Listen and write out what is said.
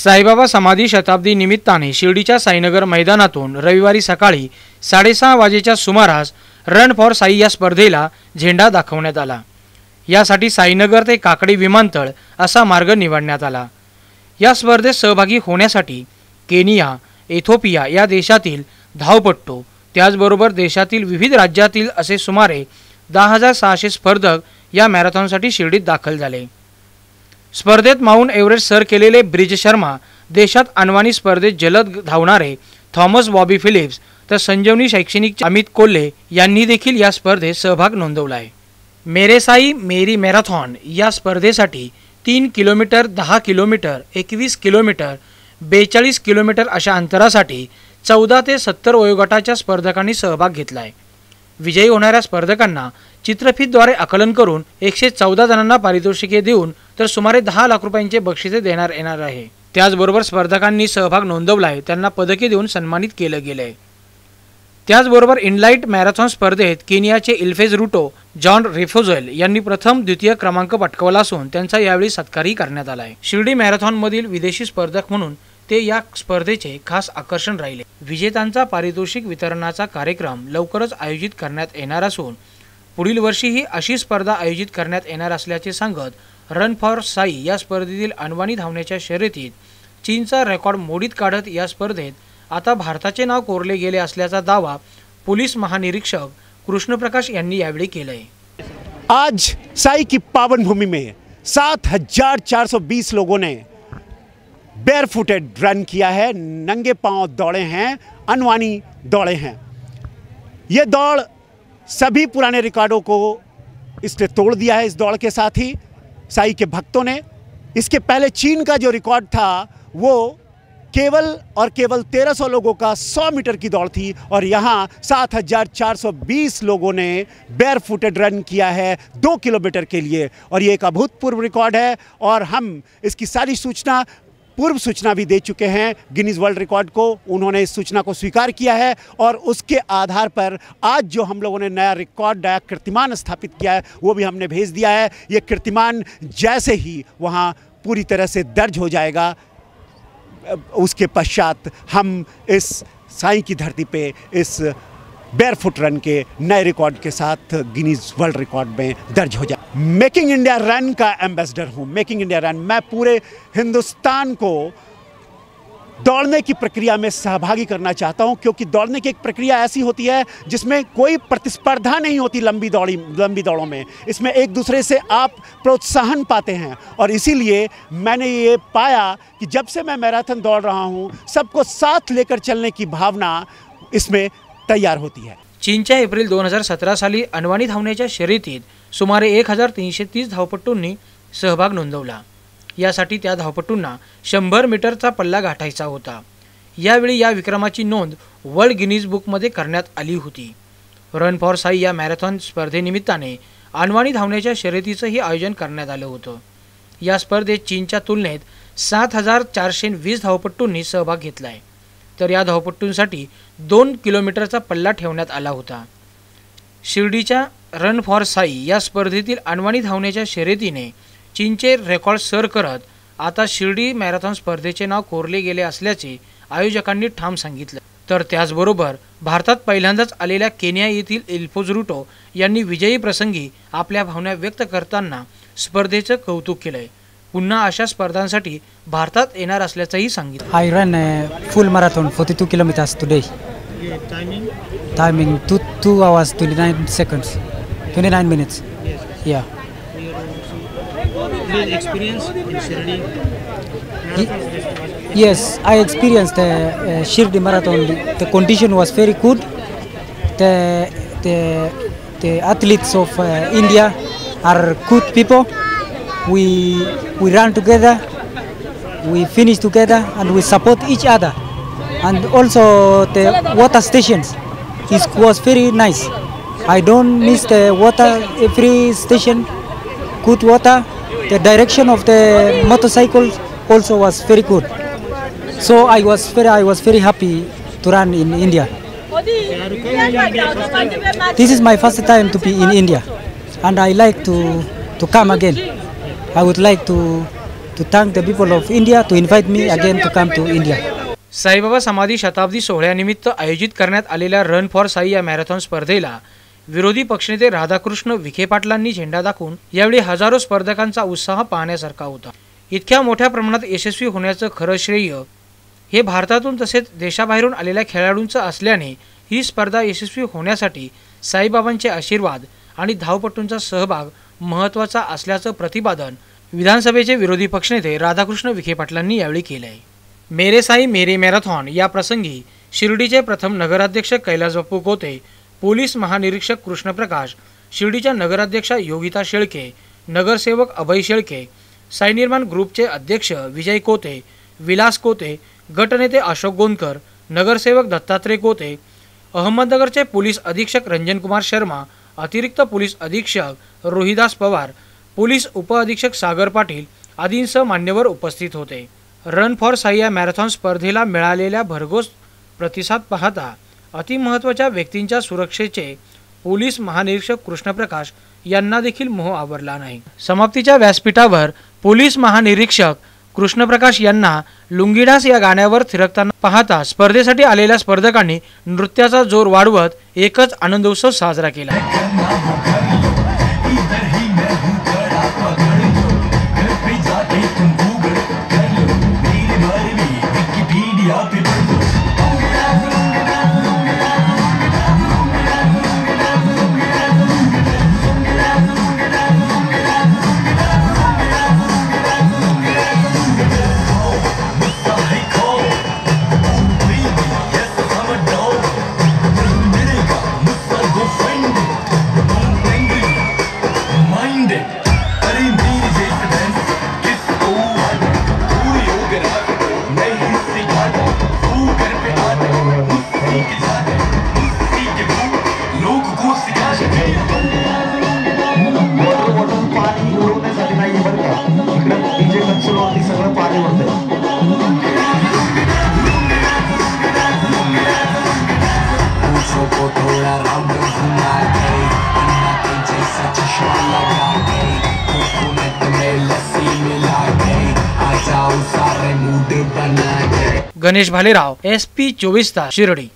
साईबाबा समाधी शताब्दी निमित्ताने शिर्डीच्या साईनगर मैदानातून रविवारी सकाळी साडेसहा वाजेच्या सुमारास रन फॉर साई या स्पर्धेला झेंडा दाखवण्यात आला. यासाठी साईनगर ते काकडी विमानतळ असा मार्ग निवडण्यात आला. या स्पर्धेत सहभागी होण्यासाठी केनिया इथोपिया या देशातील धावपट्टू त्याचबरोबर देशातील विविध राज्यातील असे सुमारे दहा हजार सहाशे स्पर्धक या मॅरेथॉनसाठी शिर्डीत दाखल झाले. स्पर्धेत माउंट एव्हरेस्ट सर केलेले ब्रिज शर्मा देशात अनवाणी स्पर्धेत जलद धावणारे थॉमस बॉबी फिलिप्स तर संजीवनी शैक्षणिक अमित कोल्हे यांनी देखील या स्पर्धेत सहभाग नोंदवला आहे मेरे साई मेरी मॅरेथॉन या स्पर्धेसाठी तीन किलोमीटर दहा किलोमीटर एकवीस किलोमीटर बेचाळीस किलोमीटर अशा अंतरासाठी चौदा ते सत्तर वयोगटाच्या स्पर्धकांनी सहभाग घेतला आहे विजयी होणाऱ्या स्पर्धकांना चित्रफितद्वारे आकलन करून एकशे चौदा जणांना पारितोषिके देऊन तर सुमारे दहा लाख रुपयांचे बक्षिसे देण्यात येणार आहे. त्याचबरोबर स्पर्धकांनी सहभाग नोंदवला आहे त्यांना पदके देऊन सन्मानित केलं गेलं आहे त्याचबरोबर इनलाइट मॅरेथॉन स्पर्धेत केनियाचे इल्फेज रुटो जॉन रेफोझेल यांनी प्रथम द्वितीय क्रमांक पटकवला असून त्यांचा यावेळी सत्कारही करण्यात आला आहे शिर्डी मॅरेथॉनमधील विदेशी स्पर्धक म्हणून ते या स्पर्धेचे खास आकर्षण राहिले. विजेत्यांचा पारितोषिक वितरणाचा कार्यक्रम लवकरच आयोजित करण्यात येणार असून पुढील वर्षीही अशी स्पर्धा आयोजित करण्यात येणार असल्याचे सांगत रन फॉर साई या स्पर्धेतील अनवाणी धावण्याच्या शर्यतीत चीनचा रेकॉर्ड मोडीत काढत या स्पर्धेत आता भारताचे नाव कोरले गेले असल्याचा दावा पोलीस महानिरीक्षक कृष्णप्रकाश यांनी यावेळी केला आहे आज साई की पावन भूमि में सात हजार चार सौ बीस लोगों ने बेयर फुटेड रन किया है। नंगे पांव दौड़े हैं अनवानी दौड़े हैं। ये दौड़ सभी पुराने रिकॉर्डों को इसने तोड़ दिया है इस दौड़ के साथ ही। साई के भक्तों ने इसके पहले चीन का जो रिकॉर्ड था, वो केवल और केवल 1300 लोगों का 100 मीटर की दौड़ थी और यहाँ 7420 लोगों ने बेयर फुटेड रन किया है दो किलोमीटर के लिए और ये एक अभूतपूर्व रिकॉर्ड है और हम इसकी सारी सूचना पूर्व सूचना भी दे चुके हैं। गिनीज वर्ल्ड रिकॉर्ड को उन्होंने इस सूचना को स्वीकार किया है और उसके आधार पर आज जो हम लोगों ने नया रिकॉर्ड नया कीर्तिमान स्थापित किया है, वो भी हमने भेज दिया है। ये कीर्तिमान जैसे ही वहाँ पूरी तरह से दर्ज हो जाएगा उसके पश्चात हम इस साई की धरती पे इस बेयरफुट रन के नए रिकॉर्ड के साथ गिनीज वर्ल्ड रिकॉर्ड में दर्ज हो जाए मेकिंग इंडिया रन का एम्बेसडर हूँ। मेकिंग इंडिया रन मैं पूरे हिंदुस्तान को दौड़ने की प्रक्रिया में सहभागी करना चाहता हूँ, क्योंकि दौड़ने की एक प्रक्रिया ऐसी होती है जिसमें कोई प्रतिस्पर्धा नहीं होती लंबी दौड़ी, लंबी दौड़ों में। इसमें एक दूसरे से आप प्रोत्साहन पाते हैं, और इसीलिए मैंने ये पाया कि जब से मैं मैराथन दौड़ रहा हूँ, सबको साथ लेकर चलने की भावना इसमें तैयार होती है। चीनच्या एप्रिल दोन हजार सतरा साली अनवाणी धावण्याच्या शर्यतीत सुमारे एक हजार तीनशे तीस धावपटूंनी सहभाग नोंदवला. यासाठी त्या धावपटूंना शंभर मीटरचा पल्ला गाठायचा होता. यावेळी या विक्रमाची नोंद वर्ल्ड गिनीज बुकमध्ये करण्यात आली होती. रन फॉर साई या मॅरेथॉन स्पर्धेनिमित्ताने अनवाणी धावण्याच्या शर्यतीचंही आयोजन करण्यात आलं होतं. या स्पर्धेत चीनच्या तुलनेत सात हजार चारशे वीस धावपट्टूंनी सहभाग घेतला आहे तर या धावपट्टूंसाठी दोन किलोमीटरचा पल्ला ठेवण्यात आला होता. शिर्डीच्या रन फॉर साई या स्पर्धेतील अनवाणी धावण्याच्या शर्यतीने चीनचे रेकॉर्ड सर करत आता शिर्डी मॅरेथॉन स्पर्धेचे नाव कोरले गेले असल्याचे आयोजकांनी ठाम सांगितलं. तर त्याचबरोबर भारतात पहिल्यांदाच आलेल्या केनिया येथील इल्फोज रुटो यांनी विजयी प्रसंगी आपल्या भावना व्यक्त करताना स्पर्धेचं कौतुक केलंय. पुन्हा अशा स्पर्धांसाठी भारतात येणार असल्याचंही सांगितलं. I run full marathon forty two kilometre असतो the timing two two hours twenty nine second twenty nine minutes या येस आय एक्सपिरियन्स ते शिर्डी मॅराथॉन ते कंडिशन वॉज व्हेरी गुड ते ते ते athletes of India are good people We we run together, we finish together, and we support each other. And also the water stations is was very nice. I don't miss the water. Every station, good water. The direction of the motorcycle also was very good. So I was very I was very happy to run in India. This is my first time to be in India, and I like to to come again. I would like to to thank the people of India to invite me again to come to India. Saibaba समाधी शताब्दी सोहळ्यानिमित्त आयोजित करण्यात आलेल्या run for Sai या marathon स्पर्धेला विरोधी पक्षनेते राधाकृष्ण विखे पाटलांनी झेंडा दाखवून यावेळी हजारो स्पर्धकांचा उत्साह पाहण्यासारखा होता इतक्या मोठ्या प्रमाणात यशस्वी होण्याचं खरं श्रेय हे भारतातून तसेच देशाबाहेरून आलेल्या खेळाडूंचं असल्याने ही स्पर्धा यशस्वी होण्यासाठी साईबाबांचे आशीर्वाद आणि धावपटूंचा सहभाग महत्त्वाचा असल्याचं प्रतिपादन विधानसभेचे विरोधी पक्षनेते राधाकृष्ण विखे पाटलांनी यावेळी केलं आहे मेरे साई मेरे मॅरेथॉन या प्रसंगी शिर्डीचे प्रथम नगराध्यक्ष कैलास बापू कोते पोलीस महानिरीक्षक कृष्णप्रकाश शिर्डीच्या नगराध्यक्षा योगिता शेळके नगरसेवक अभय शेळके साईनिर्माण ग्रुपचे अध्यक्ष विजय कोते विलास कोते गटनेते अशोक गोंदकर नगरसेवक दत्तात्रय कोते अहमदनगरचे पोलीस अधीक्षक रंजनकुमार शर्मा अतिरिक्त पोलीस अधीक्षक रोहिदास पवार पोलीस उपअधीक्षक सागर पाटील आदींसह मान्यवर उपस्थित होते. रन फॉर साई या मॅरेथॉन स्पर्धेला मिळालेल्या भरघोस प्रतिसाद पाहता अतिमहत्वाच्या व्यक्तींच्या सुरक्षेचे पोलीस महानिरीक्षक कृष्णप्रकाश यांना देखील मोह आवरला नाही. समाप्तीच्या व्यासपीठावर पोलीस महानिरीक्षक कृष्णप्रकाश यांना लुंगीडास या गाण्यावर थिरकताना पाहता स्पर्धेसाठी आलेल्या स्पर्धकांनी नृत्याचा जोर वाढवत एकच आनंदोत्सव साजरा केला. गणेश भालेराव एस पी चोवीस तास शिर्डी.